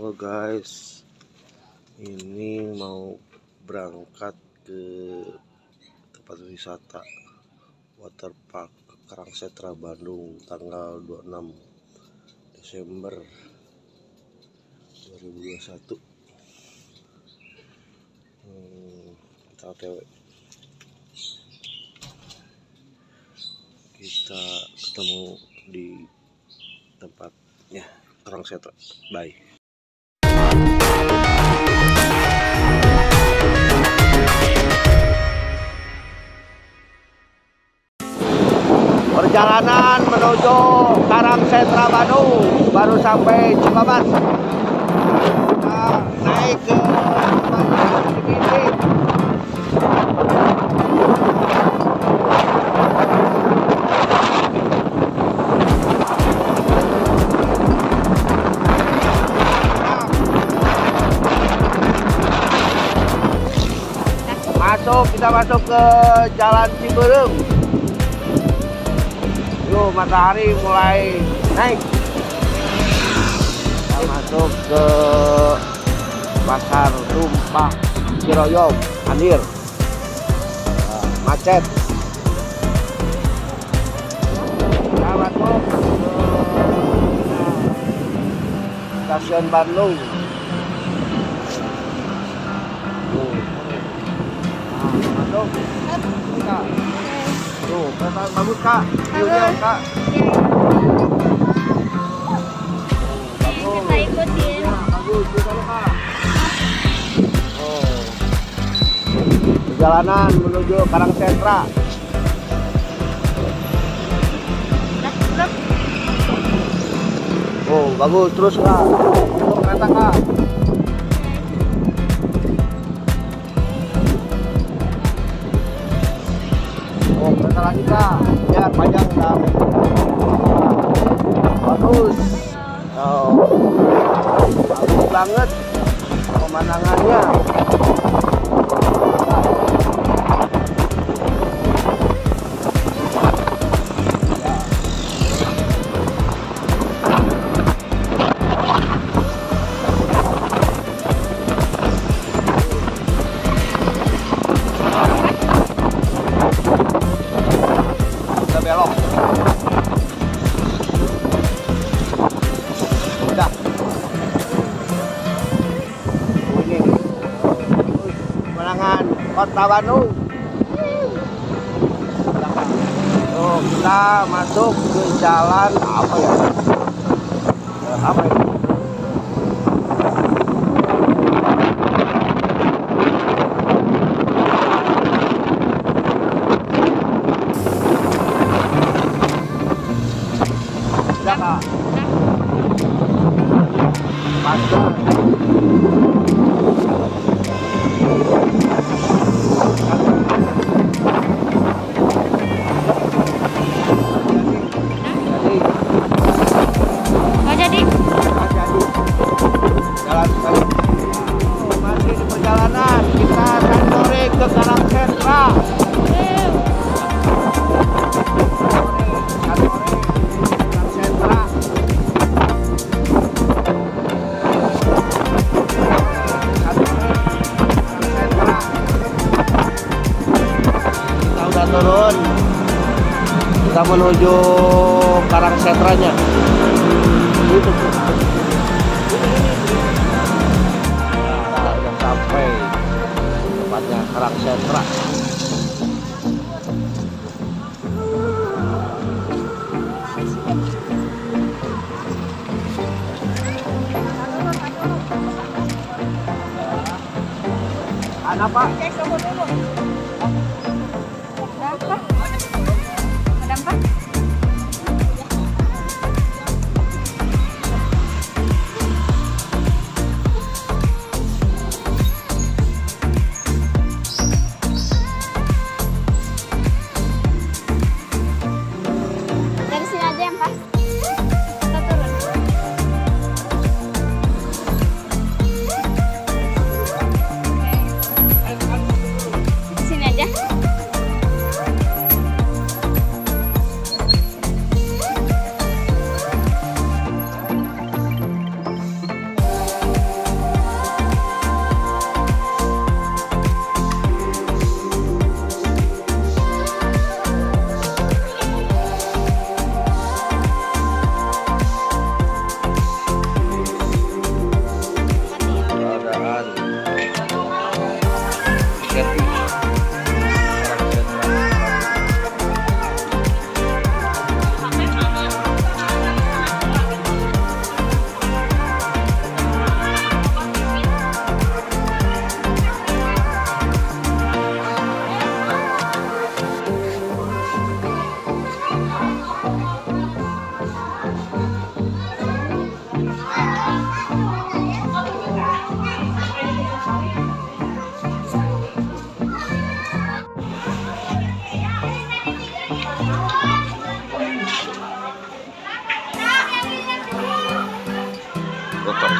Halo guys, ini mau berangkat ke tempat wisata waterpark Karangsetra Bandung tanggal 26 Desember 2021 hmm, kita otw kita ketemu di tempatnya Karangsetra bye perjalanan menuju Karang Sentra Bandung baru sampai Cipabat kita naik ke masuk kita masuk ke Jalan Ciberem Yuk matahari mulai naik. Kita masuk ke pasar tumpah Ciroyom, Andir. Nah, macet. Kita masuk ke stasiun Bandung. Nah, masuk. Kita. Tuh, bagus kak. Bagus. kak. Kita ikutin. Bagus, kita kak. Oh. Perjalanan menuju Karang Sentra. Oh, bagus terus kak. Kereta kak. Kereta lagi kak. Biar panjang kak. Bagus. Oh, bagus banget pemandangannya. Kota Bandung. Tuh, kita masuk ke jalan apa ya? Jalan apa ya? Kak. Menuju Karang Sentranya. Itu. Nah, udah sampai tempatnya Karang Sentra. Ada Pak? Cek dulu. Ada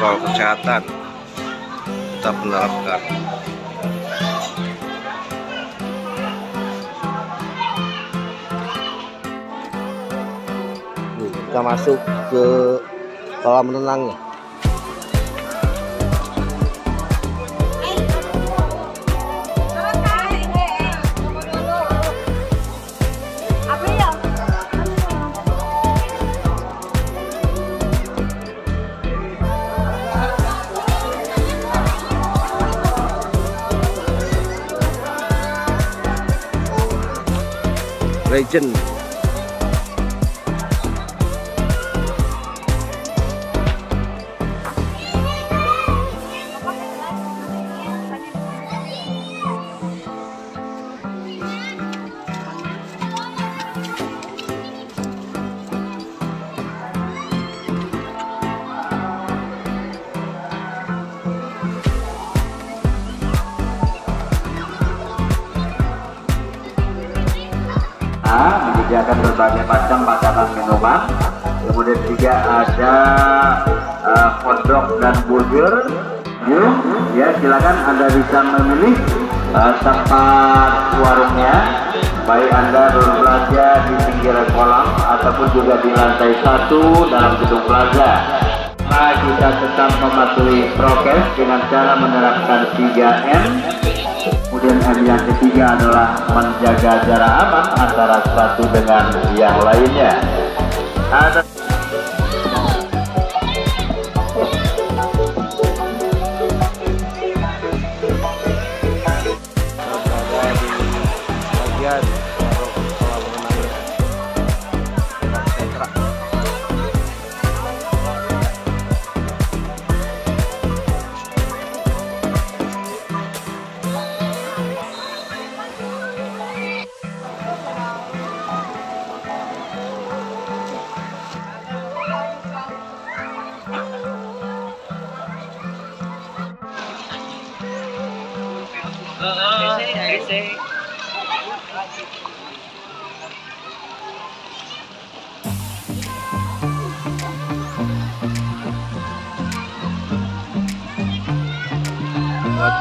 protokol kesehatan tetap menerapkan. Kita masuk ke kolam renangnya Dây berbagai macam makanan minuman kemudian juga ada uh, hotdog dan burger yuk ya silakan anda bisa memilih uh, tempat warungnya. Baik anda berbelanja di pinggir kolam ataupun juga di lantai satu dalam gedung plaza. Nah, kita tetap mematuhi prokes dengan cara menerapkan 3M Kemudian M yang ketiga adalah menjaga jarak aman antara satu dengan yang lainnya. Ada buat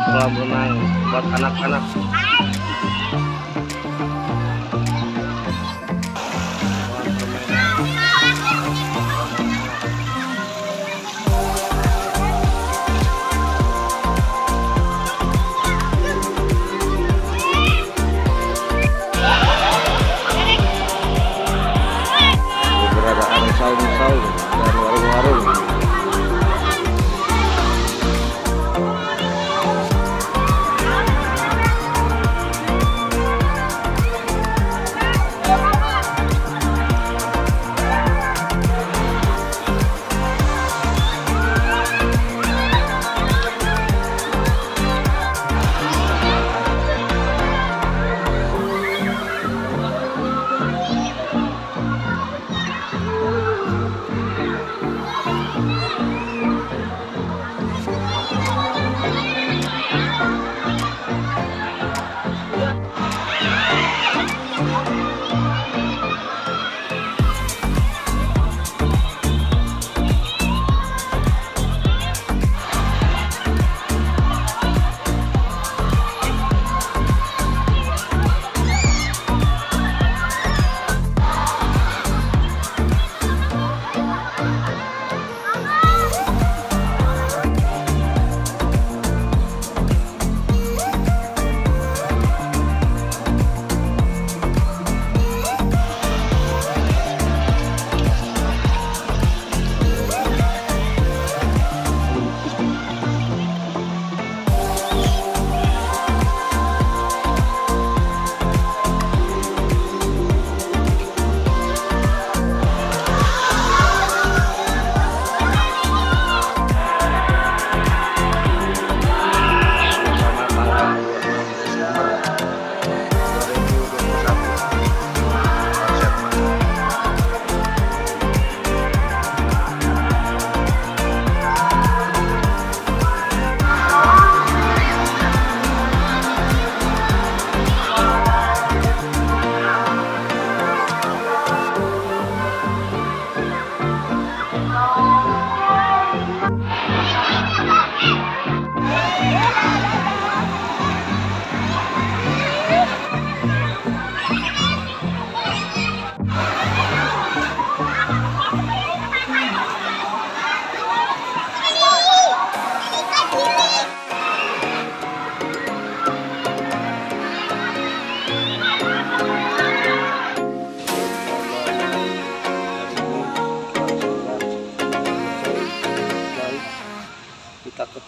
kolam renang buat anak-anak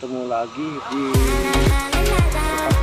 ketemu lagi di tempat